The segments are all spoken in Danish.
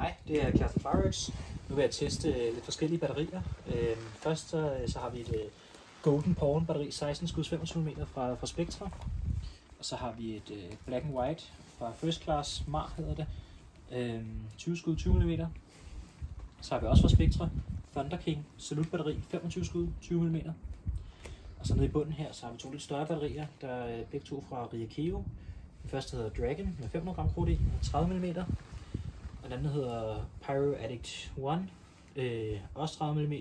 Hej, det er Carsten Farage. Nu vil jeg teste øh, lidt forskellige batterier. Øhm, først så, øh, så har vi et øh, Golden Pawn batteri, 16 skud 25 mm fra, fra Spectra. Og så har vi et Black and White fra First Class Mar hedder det. Øhm, 20 skud 20 mm. Så har vi også fra Spectra Thunder King Salute batteri, 25 skud 20 mm. Og så nede i bunden her, så har vi to lidt større batterier, der er begge to fra Riakeo. Den første hedder Dragon med 500 gram krudt i, 30 mm. Den anden hedder Pyro Addict 1, øh, også 30 mm,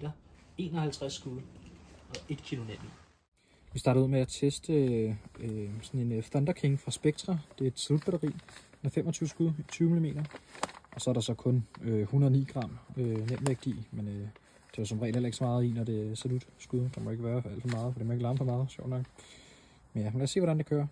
51 skud og 1 kg net i. Vi starter ud med at teste øh, øh sådan en øh, Thunder King fra Spectra. Det er et sølvbatteri med 25 skud, 20 mm. Og så er der så kun øh, 109 gram øh, nemvægt i, men øh, det er som regel heller ikke så meget i, når det er salut skud. Der må ikke være alt for meget, for det må ikke larme for meget, sjovt nok. Men ja, lad os se, hvordan det kører.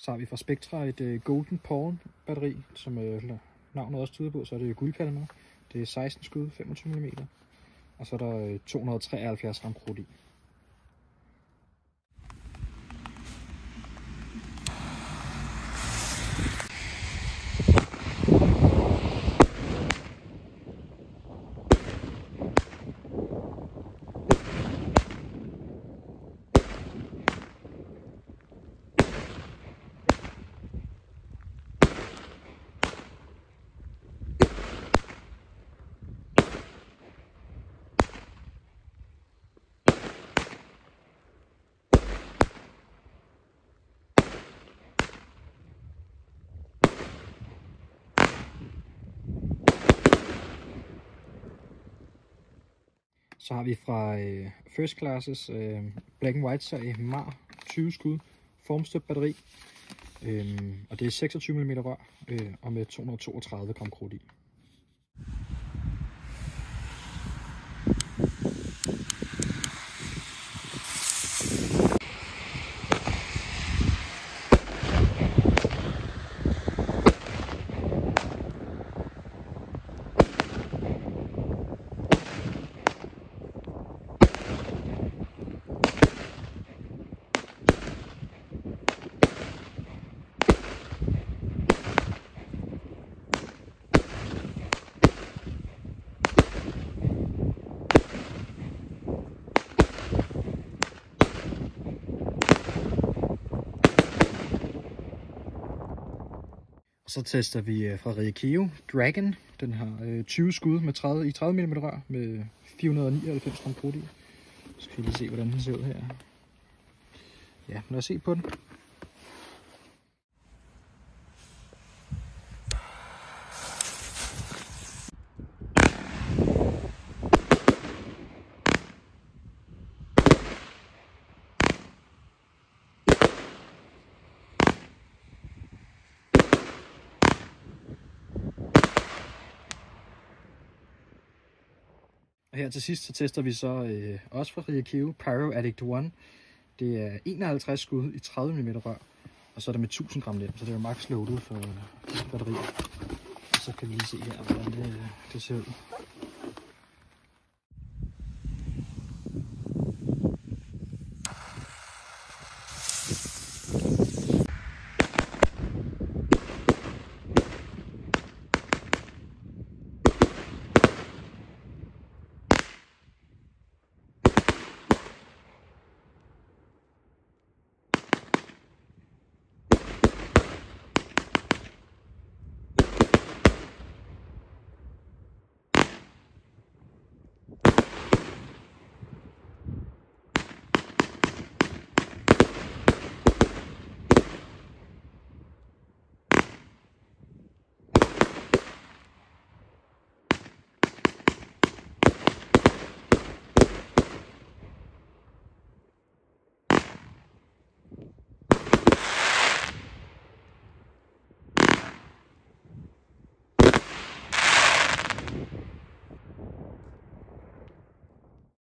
Så har vi fra Spectra et uh, Golden Pawn batteri, som uh, navnet også tyder på, så er det guldpalmer. Det er 16 skud, 25 mm. Og så er der øh, 273 gram krudt i. Så har vi fra øh, First Classes øh, Black and White serie Mar 20 skud formstøbt batteri. Øh, og det er 26 mm rør øh, og med 232 gram krudt i. Så tester vi øh, fra Riakeo Dragon. Den har 20 øh, skud med 30, i 30 mm rør med 499 gram krudt i. Så skal vi lige se, hvordan den ser ud her. Ja, lad os se på den. Her til sidst så tester vi så øh, også fra Riakeo Pyro Addict 1. Det er 51 skud i 30 mm rør, og så er det med 1000 gram lem, så det er max loaded for, for batteriet. Og så kan vi lige se her, hvordan det, det ser ud.